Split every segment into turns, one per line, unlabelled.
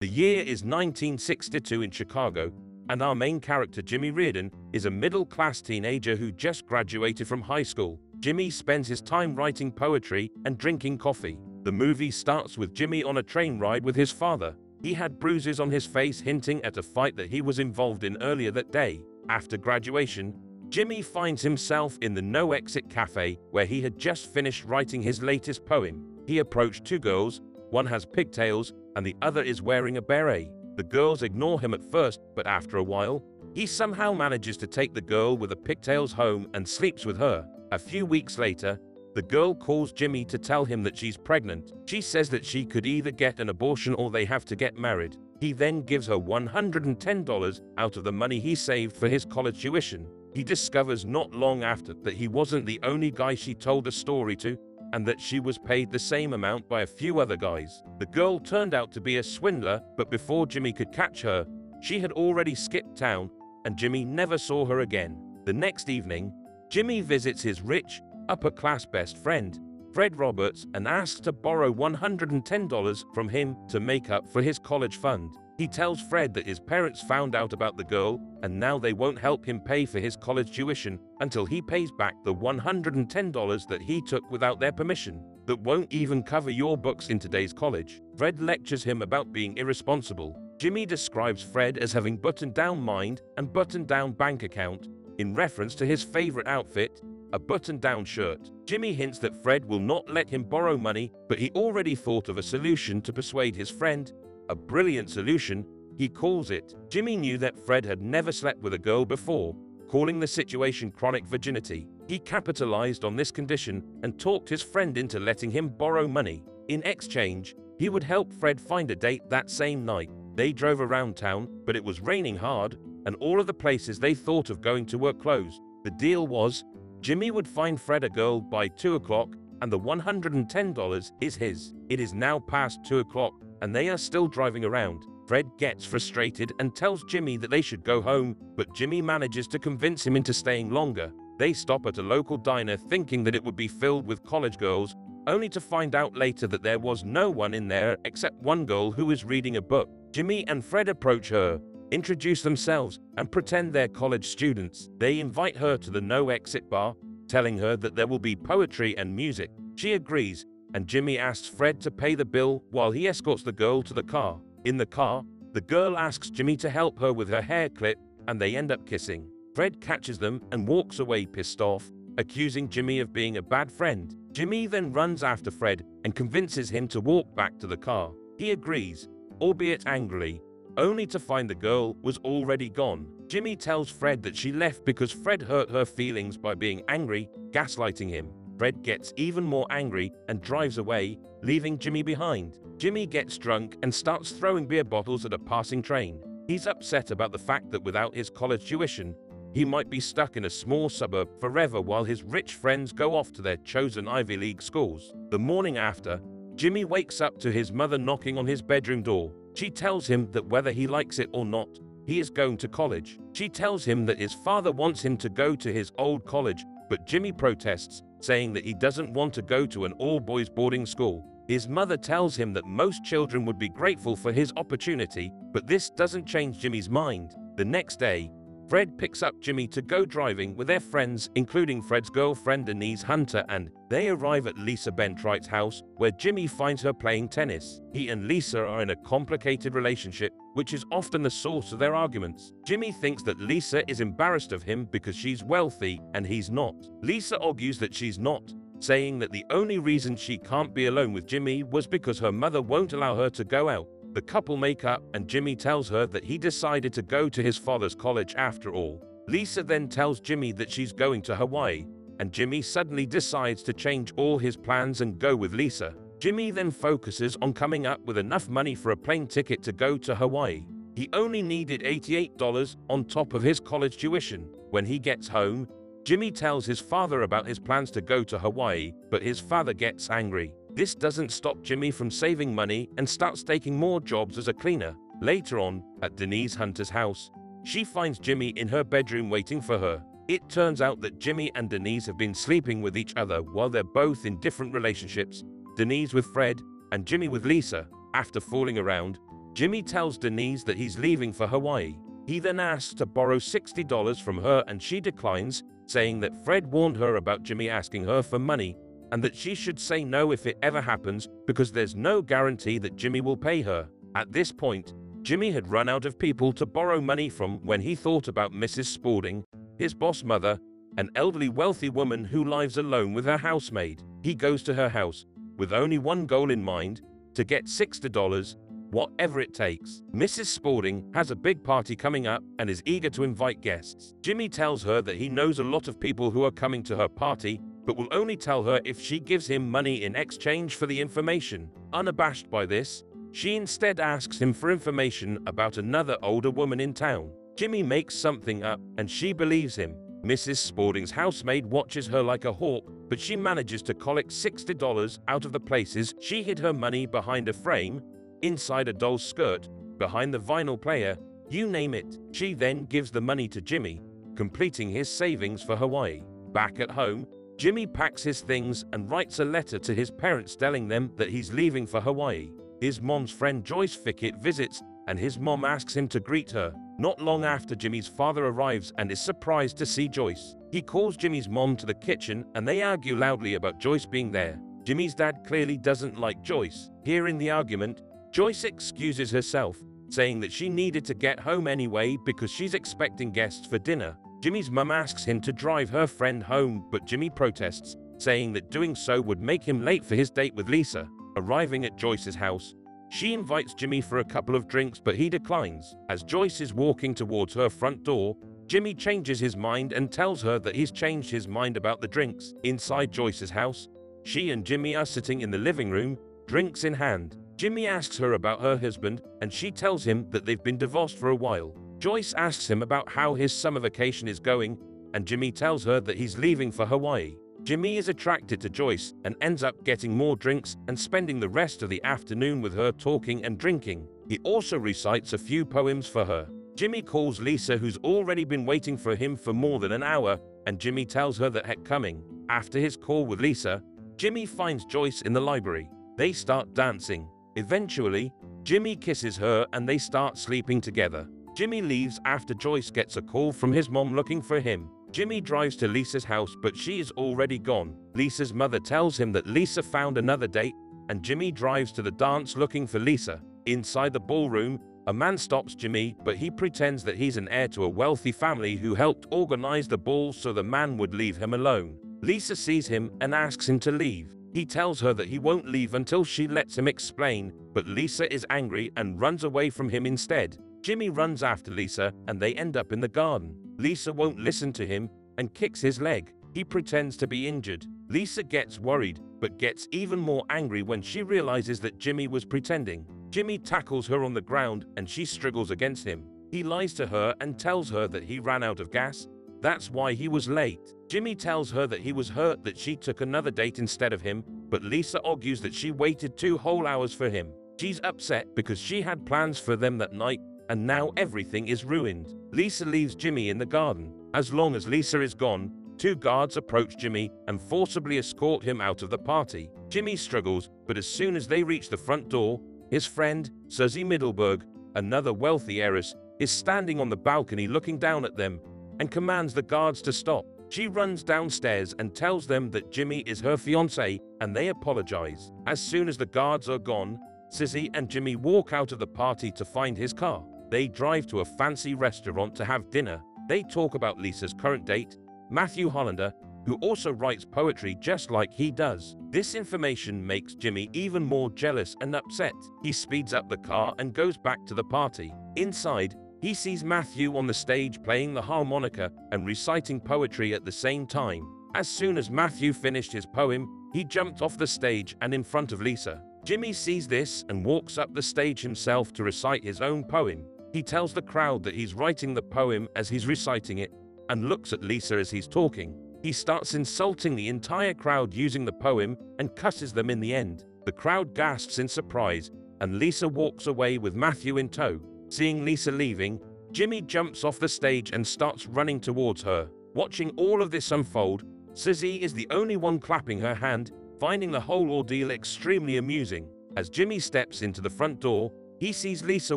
The year is 1962 in Chicago, and our main character, Jimmy Reardon, is a middle class teenager who just graduated from high school. Jimmy spends his time writing poetry and drinking coffee. The movie starts with Jimmy on a train ride with his father. He had bruises on his face, hinting at a fight that he was involved in earlier that day. After graduation, Jimmy finds himself in the No Exit Cafe where he had just finished writing his latest poem. He approached two girls, one has pigtails and the other is wearing a beret. The girls ignore him at first, but after a while, he somehow manages to take the girl with the pigtails home and sleeps with her. A few weeks later, the girl calls Jimmy to tell him that she's pregnant. She says that she could either get an abortion or they have to get married. He then gives her $110 out of the money he saved for his college tuition. He discovers not long after that he wasn't the only guy she told the story to, and that she was paid the same amount by a few other guys. The girl turned out to be a swindler, but before Jimmy could catch her, she had already skipped town, and Jimmy never saw her again. The next evening, Jimmy visits his rich, upper class best friend, Fred Roberts, and asks to borrow $110 from him to make up for his college fund. He tells Fred that his parents found out about the girl and now they won't help him pay for his college tuition until he pays back the $110 that he took without their permission. That won't even cover your books in today's college. Fred lectures him about being irresponsible. Jimmy describes Fred as having buttoned down mind and buttoned down bank account in reference to his favorite outfit, a button down shirt. Jimmy hints that Fred will not let him borrow money, but he already thought of a solution to persuade his friend a brilliant solution, he calls it. Jimmy knew that Fred had never slept with a girl before, calling the situation chronic virginity. He capitalized on this condition and talked his friend into letting him borrow money. In exchange, he would help Fred find a date that same night. They drove around town, but it was raining hard, and all of the places they thought of going to were closed. The deal was, Jimmy would find Fred a girl by 2 o'clock, and the $110 is his. It is now past 2 o'clock, and they are still driving around. Fred gets frustrated and tells Jimmy that they should go home, but Jimmy manages to convince him into staying longer. They stop at a local diner thinking that it would be filled with college girls, only to find out later that there was no one in there except one girl who is reading a book. Jimmy and Fred approach her, introduce themselves, and pretend they're college students. They invite her to the no exit bar, telling her that there will be poetry and music. She agrees and Jimmy asks Fred to pay the bill while he escorts the girl to the car. In the car, the girl asks Jimmy to help her with her hair clip, and they end up kissing. Fred catches them and walks away pissed off, accusing Jimmy of being a bad friend. Jimmy then runs after Fred and convinces him to walk back to the car. He agrees, albeit angrily, only to find the girl was already gone. Jimmy tells Fred that she left because Fred hurt her feelings by being angry, gaslighting him. Fred gets even more angry and drives away, leaving Jimmy behind. Jimmy gets drunk and starts throwing beer bottles at a passing train. He's upset about the fact that without his college tuition, he might be stuck in a small suburb forever while his rich friends go off to their chosen Ivy League schools. The morning after, Jimmy wakes up to his mother knocking on his bedroom door. She tells him that whether he likes it or not, he is going to college. She tells him that his father wants him to go to his old college, but Jimmy protests saying that he doesn't want to go to an all-boys boarding school. His mother tells him that most children would be grateful for his opportunity, but this doesn't change Jimmy's mind. The next day, Fred picks up Jimmy to go driving with their friends, including Fred's girlfriend Denise Hunter, and they arrive at Lisa Bentwright's house, where Jimmy finds her playing tennis. He and Lisa are in a complicated relationship, which is often the source of their arguments. Jimmy thinks that Lisa is embarrassed of him because she's wealthy and he's not. Lisa argues that she's not, saying that the only reason she can't be alone with Jimmy was because her mother won't allow her to go out. The couple make up and Jimmy tells her that he decided to go to his father's college after all. Lisa then tells Jimmy that she's going to Hawaii, and Jimmy suddenly decides to change all his plans and go with Lisa. Jimmy then focuses on coming up with enough money for a plane ticket to go to Hawaii. He only needed $88 on top of his college tuition. When he gets home, Jimmy tells his father about his plans to go to Hawaii, but his father gets angry. This doesn't stop Jimmy from saving money and starts taking more jobs as a cleaner. Later on, at Denise Hunter's house, she finds Jimmy in her bedroom waiting for her. It turns out that Jimmy and Denise have been sleeping with each other while they're both in different relationships. Denise with Fred and Jimmy with Lisa. After fooling around, Jimmy tells Denise that he's leaving for Hawaii. He then asks to borrow $60 from her and she declines, saying that Fred warned her about Jimmy asking her for money and that she should say no if it ever happens because there's no guarantee that Jimmy will pay her. At this point, Jimmy had run out of people to borrow money from when he thought about Mrs. Spaulding, his boss mother, an elderly wealthy woman who lives alone with her housemaid. He goes to her house with only one goal in mind, to get $60, whatever it takes. Mrs. Spaulding has a big party coming up and is eager to invite guests. Jimmy tells her that he knows a lot of people who are coming to her party but will only tell her if she gives him money in exchange for the information. Unabashed by this, she instead asks him for information about another older woman in town. Jimmy makes something up, and she believes him. Mrs. Spaulding's housemaid watches her like a hawk, but she manages to collect $60 out of the places she hid her money behind a frame, inside a doll's skirt, behind the vinyl player, you name it. She then gives the money to Jimmy, completing his savings for Hawaii. Back at home, Jimmy packs his things and writes a letter to his parents telling them that he's leaving for Hawaii. His mom's friend Joyce Fickett visits, and his mom asks him to greet her. Not long after Jimmy's father arrives and is surprised to see Joyce. He calls Jimmy's mom to the kitchen and they argue loudly about Joyce being there. Jimmy's dad clearly doesn't like Joyce. Hearing the argument, Joyce excuses herself, saying that she needed to get home anyway because she's expecting guests for dinner. Jimmy's mum asks him to drive her friend home, but Jimmy protests, saying that doing so would make him late for his date with Lisa. Arriving at Joyce's house, she invites Jimmy for a couple of drinks, but he declines. As Joyce is walking towards her front door, Jimmy changes his mind and tells her that he's changed his mind about the drinks. Inside Joyce's house, she and Jimmy are sitting in the living room, drinks in hand. Jimmy asks her about her husband, and she tells him that they've been divorced for a while. Joyce asks him about how his summer vacation is going, and Jimmy tells her that he's leaving for Hawaii. Jimmy is attracted to Joyce and ends up getting more drinks and spending the rest of the afternoon with her talking and drinking. He also recites a few poems for her. Jimmy calls Lisa who's already been waiting for him for more than an hour, and Jimmy tells her that heck coming. After his call with Lisa, Jimmy finds Joyce in the library. They start dancing. Eventually, Jimmy kisses her and they start sleeping together. Jimmy leaves after Joyce gets a call from his mom looking for him. Jimmy drives to Lisa's house, but she is already gone. Lisa's mother tells him that Lisa found another date, and Jimmy drives to the dance looking for Lisa. Inside the ballroom, a man stops Jimmy, but he pretends that he's an heir to a wealthy family who helped organize the ball so the man would leave him alone. Lisa sees him and asks him to leave. He tells her that he won't leave until she lets him explain, but Lisa is angry and runs away from him instead. Jimmy runs after Lisa and they end up in the garden. Lisa won't listen to him and kicks his leg. He pretends to be injured. Lisa gets worried, but gets even more angry when she realizes that Jimmy was pretending. Jimmy tackles her on the ground and she struggles against him. He lies to her and tells her that he ran out of gas. That's why he was late. Jimmy tells her that he was hurt that she took another date instead of him, but Lisa argues that she waited two whole hours for him. She's upset because she had plans for them that night and now everything is ruined. Lisa leaves Jimmy in the garden. As long as Lisa is gone, two guards approach Jimmy and forcibly escort him out of the party. Jimmy struggles, but as soon as they reach the front door, his friend, Susie Middleburg, another wealthy heiress, is standing on the balcony looking down at them and commands the guards to stop. She runs downstairs and tells them that Jimmy is her fiance and they apologize. As soon as the guards are gone, Susie and Jimmy walk out of the party to find his car. They drive to a fancy restaurant to have dinner. They talk about Lisa's current date, Matthew Hollander, who also writes poetry just like he does. This information makes Jimmy even more jealous and upset. He speeds up the car and goes back to the party. Inside, he sees Matthew on the stage playing the harmonica and reciting poetry at the same time. As soon as Matthew finished his poem, he jumped off the stage and in front of Lisa. Jimmy sees this and walks up the stage himself to recite his own poem. He tells the crowd that he's writing the poem as he's reciting it and looks at Lisa as he's talking. He starts insulting the entire crowd using the poem and cusses them in the end. The crowd gasps in surprise and Lisa walks away with Matthew in tow. Seeing Lisa leaving, Jimmy jumps off the stage and starts running towards her. Watching all of this unfold, Susie is the only one clapping her hand, finding the whole ordeal extremely amusing. As Jimmy steps into the front door, He sees Lisa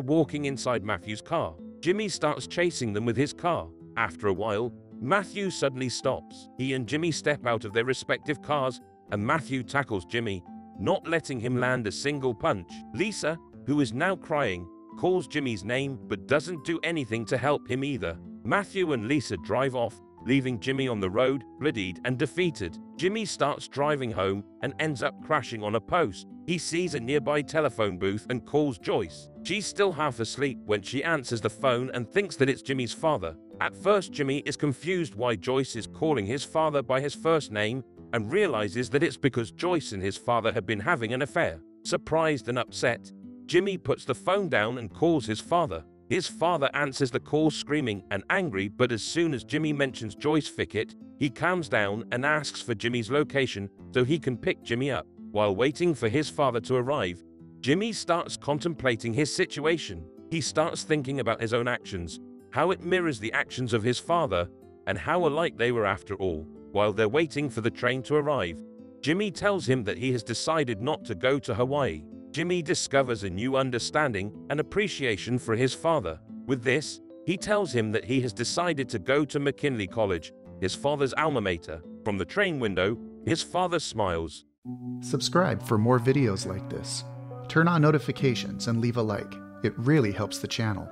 walking inside Matthew's car. Jimmy starts chasing them with his car. After a while, Matthew suddenly stops. He and Jimmy step out of their respective cars, and Matthew tackles Jimmy, not letting him land a single punch. Lisa, who is now crying, calls Jimmy's name but doesn't do anything to help him either. Matthew and Lisa drive off, leaving Jimmy on the road, bloodied and defeated. Jimmy starts driving home and ends up crashing on a post. He sees a nearby telephone booth and calls Joyce. She's still half asleep when she answers the phone and thinks that it's Jimmy's father. At first, Jimmy is confused why Joyce is calling his father by his first name and realizes that it's because Joyce and his father have been having an affair. Surprised and upset, Jimmy puts the phone down and calls his father. His father answers the call screaming and angry, but as soon as Jimmy mentions Joyce Fickett, he calms down and asks for Jimmy's location so he can pick Jimmy up. While waiting for his father to arrive, Jimmy starts contemplating his situation. He starts thinking about his own actions, how it mirrors the actions of his father, and how alike they were after all. While they're waiting for the train to arrive, Jimmy tells him that he has decided not to go to Hawaii. Jimmy discovers a new understanding and appreciation for his father. With this, he tells him that he has decided to go to McKinley College, his father's alma mater. From the train window, his father smiles.
Subscribe for more videos like this. Turn on notifications and leave a like. It really helps the channel.